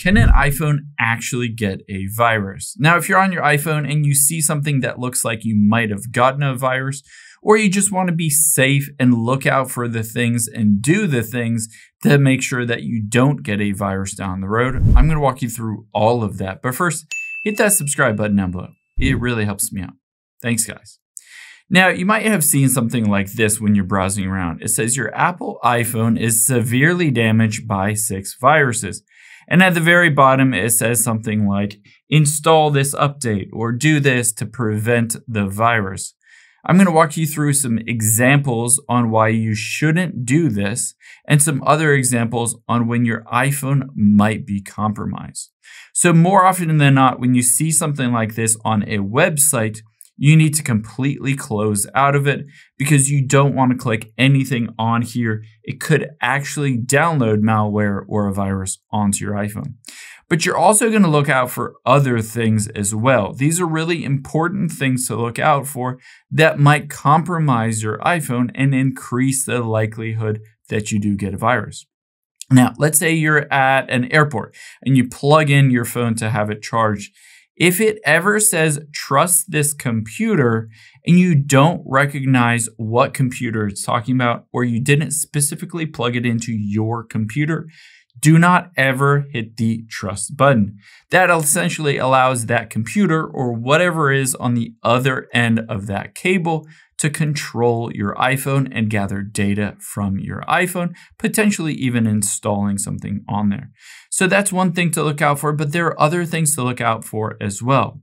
can an iPhone actually get a virus? Now, if you're on your iPhone and you see something that looks like you might have gotten a virus, or you just want to be safe and look out for the things and do the things to make sure that you don't get a virus down the road, I'm going to walk you through all of that. But first, hit that subscribe button down below. It really helps me out. Thanks, guys. Now, you might have seen something like this when you're browsing around. It says your Apple iPhone is severely damaged by six viruses. And at the very bottom, it says something like, install this update or do this to prevent the virus. I'm going to walk you through some examples on why you shouldn't do this and some other examples on when your iPhone might be compromised. So more often than not, when you see something like this on a website, you need to completely close out of it because you don't want to click anything on here. It could actually download malware or a virus onto your iPhone. But you're also going to look out for other things as well. These are really important things to look out for that might compromise your iPhone and increase the likelihood that you do get a virus. Now, let's say you're at an airport and you plug in your phone to have it charged if it ever says trust this computer and you don't recognize what computer it's talking about, or you didn't specifically plug it into your computer, do not ever hit the trust button. That essentially allows that computer or whatever is on the other end of that cable to control your iPhone and gather data from your iPhone, potentially even installing something on there. So that's one thing to look out for, but there are other things to look out for as well.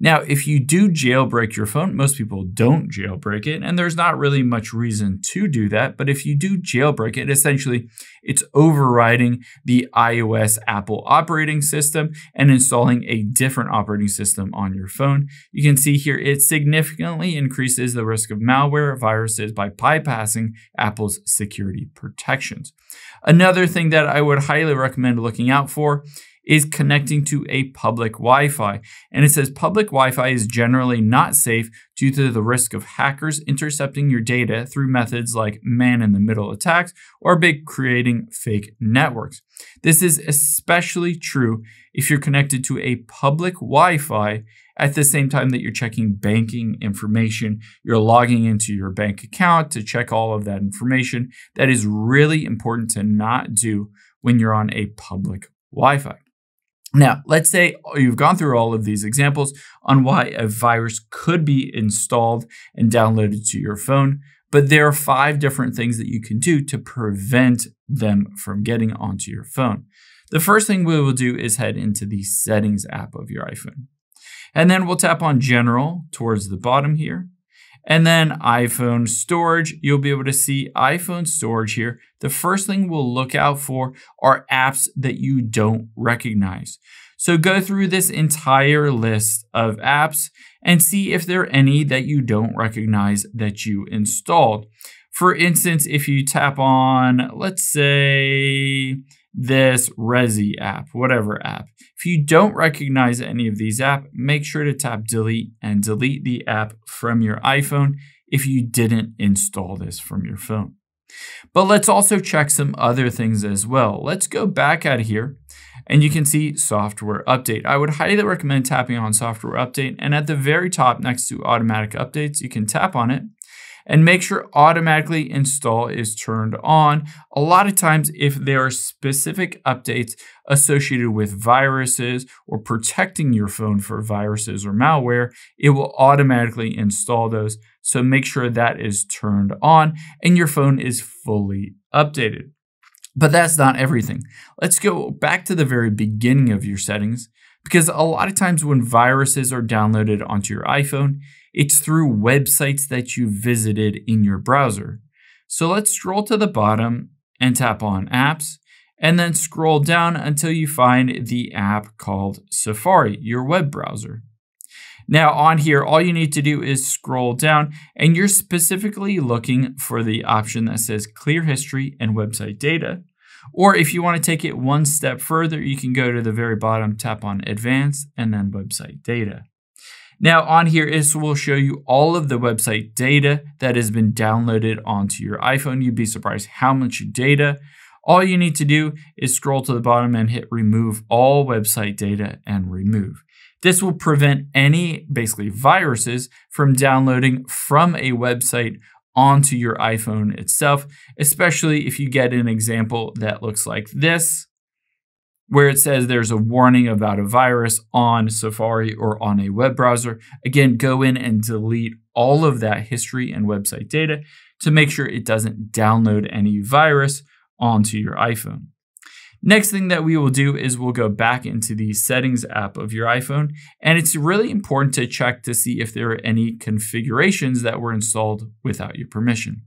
Now, if you do jailbreak your phone, most people don't jailbreak it, and there's not really much reason to do that. But if you do jailbreak it, essentially it's overriding the iOS Apple operating system and installing a different operating system on your phone. You can see here it significantly increases the risk of malware viruses by bypassing Apple's security protections. Another thing that I would highly recommend looking out for is connecting to a public Wi Fi. And it says public Wi Fi is generally not safe due to the risk of hackers intercepting your data through methods like man in the middle attacks or by creating fake networks. This is especially true if you're connected to a public Wi Fi at the same time that you're checking banking information, you're logging into your bank account to check all of that information. That is really important to not do when you're on a public Wi Fi. Now, let's say you've gone through all of these examples on why a virus could be installed and downloaded to your phone, but there are five different things that you can do to prevent them from getting onto your phone. The first thing we will do is head into the Settings app of your iPhone. And then we'll tap on General towards the bottom here. And then iPhone storage, you'll be able to see iPhone storage here. The first thing we'll look out for are apps that you don't recognize. So go through this entire list of apps and see if there are any that you don't recognize that you installed. For instance, if you tap on, let's say, this Resy app, whatever app. If you don't recognize any of these apps, make sure to tap delete and delete the app from your iPhone if you didn't install this from your phone. But let's also check some other things as well. Let's go back out of here and you can see software update. I would highly recommend tapping on software update and at the very top next to automatic updates, you can tap on it and make sure automatically install is turned on. A lot of times, if there are specific updates associated with viruses or protecting your phone for viruses or malware, it will automatically install those. So make sure that is turned on and your phone is fully updated. But that's not everything. Let's go back to the very beginning of your settings because a lot of times when viruses are downloaded onto your iPhone, it's through websites that you visited in your browser. So let's scroll to the bottom and tap on apps and then scroll down until you find the app called Safari, your web browser. Now on here, all you need to do is scroll down and you're specifically looking for the option that says clear history and website data. Or if you want to take it one step further, you can go to the very bottom, tap on advanced and then website data. Now on here, this will show you all of the website data that has been downloaded onto your iPhone. You'd be surprised how much data all you need to do is scroll to the bottom and hit remove all website data and remove. This will prevent any basically viruses from downloading from a website onto your iPhone itself, especially if you get an example that looks like this, where it says there's a warning about a virus on Safari or on a web browser. Again, go in and delete all of that history and website data to make sure it doesn't download any virus onto your iPhone. Next thing that we will do is we'll go back into the settings app of your iPhone, and it's really important to check to see if there are any configurations that were installed without your permission.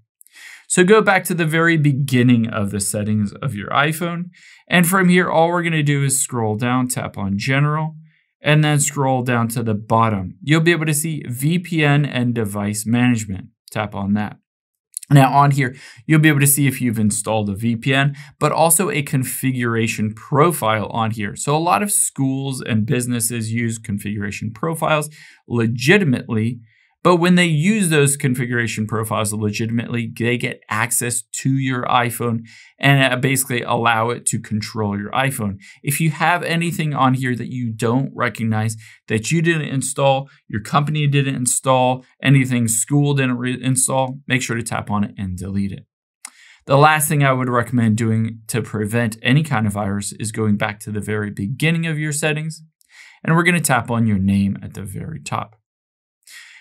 So go back to the very beginning of the settings of your iPhone, and from here, all we're gonna do is scroll down, tap on General, and then scroll down to the bottom. You'll be able to see VPN and device management. Tap on that. Now on here, you'll be able to see if you've installed a VPN, but also a configuration profile on here. So a lot of schools and businesses use configuration profiles legitimately but when they use those configuration profiles legitimately, they get access to your iPhone and uh, basically allow it to control your iPhone. If you have anything on here that you don't recognize, that you didn't install, your company didn't install, anything school didn't install, make sure to tap on it and delete it. The last thing I would recommend doing to prevent any kind of virus is going back to the very beginning of your settings, and we're going to tap on your name at the very top.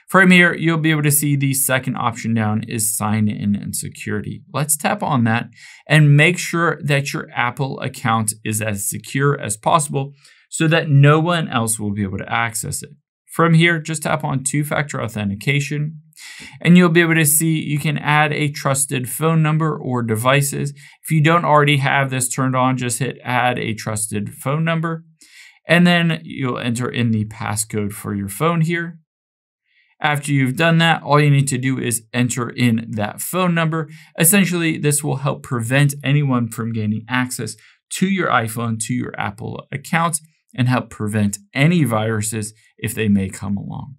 From here, you'll be able to see the second option down is sign in and security. Let's tap on that and make sure that your Apple account is as secure as possible so that no one else will be able to access it. From here, just tap on two-factor authentication and you'll be able to see you can add a trusted phone number or devices. If you don't already have this turned on, just hit add a trusted phone number and then you'll enter in the passcode for your phone here. After you've done that, all you need to do is enter in that phone number. Essentially, this will help prevent anyone from gaining access to your iPhone, to your Apple account, and help prevent any viruses if they may come along.